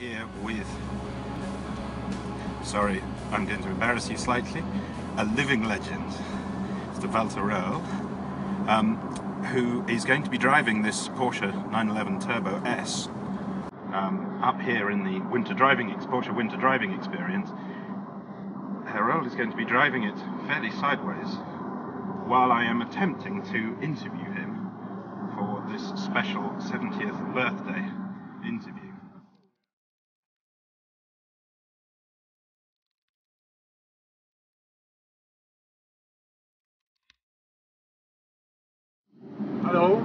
here with, sorry, I'm going to embarrass you slightly, a living legend, Mr. Walter um, who is going to be driving this Porsche 911 Turbo S um, up here in the winter driving, Porsche winter driving experience. Röhrl is going to be driving it fairly sideways while I am attempting to interview him for this special 70th birthday Hello.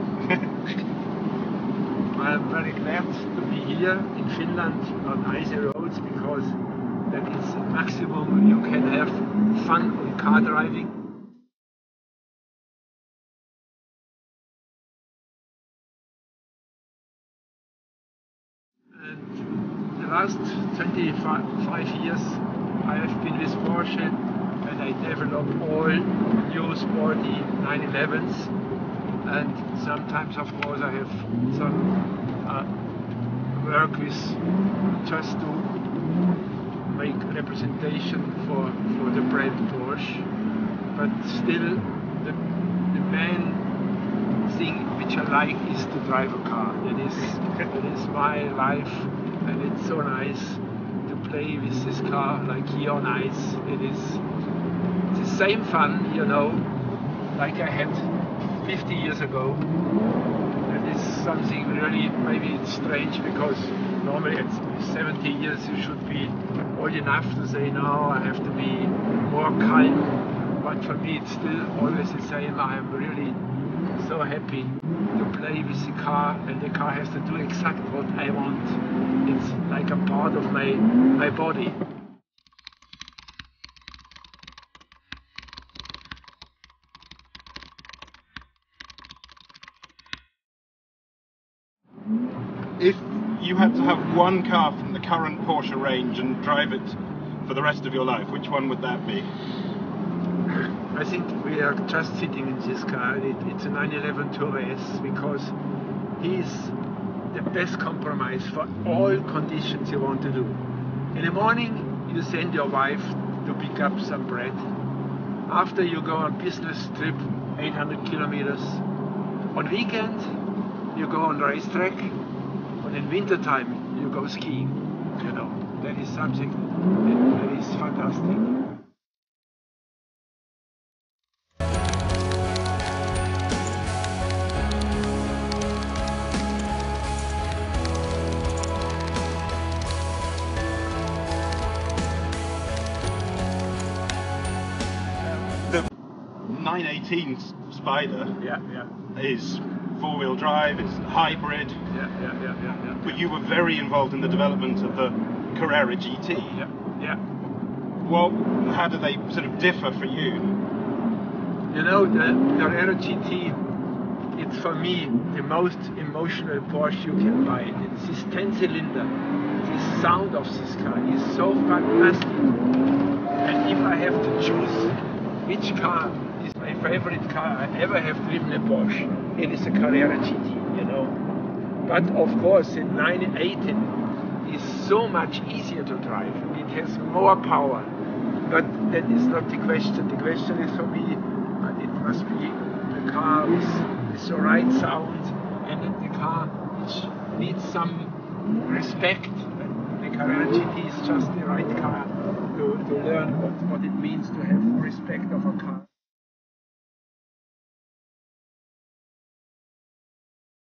I'm very glad to be here in Finland on icy roads because that is the maximum you can have fun on car driving. And the last 25 years I have been with Porsche and I developed all new sporty 911s and sometimes of course I have some uh, work with just to make representation for, for the brand Porsche. But still the, the main thing which I like is to drive a car. That is, that is my life and it's so nice to play with this car like here on ice. It is the same fun you know like I had 50 years ago. That is something really, maybe it's strange because normally at 70 years you should be old enough to say, no, I have to be more calm. But for me it's still always the same. I am really so happy to play with the car and the car has to do exactly what I want. It's like a part of my, my body. If you had to have one car from the current Porsche range and drive it for the rest of your life, which one would that be? I think we are just sitting in this car. It, it's a 911 Turbo S because he's the best compromise for all conditions you want to do. In the morning, you send your wife to pick up some bread. After you go on business trip, 800 kilometers. On weekend, you go on racetrack. And in winter time, you go skiing. You know, that is something that, that is fantastic. The 918 Spyder Yeah, yeah, is four-wheel drive, it's hybrid, yeah, yeah, yeah, yeah, yeah. but you were very involved in the development of the Carrera GT. Yeah, yeah. Well, how do they sort of differ for you? You know, the Carrera GT, it's for me the most emotional Porsche you can buy. It's this 10 cylinder, the sound of this car is so fantastic. And if I have to choose which car favorite car I ever have driven a Porsche, it is a Carrera GT, you know. But of course, the 918 is so much easier to drive. It has more power. But that is not the question. The question is for me, it must be the car with, the right sound and the car which needs some respect. The Carrera GT is just the right car to, to learn what, what it means to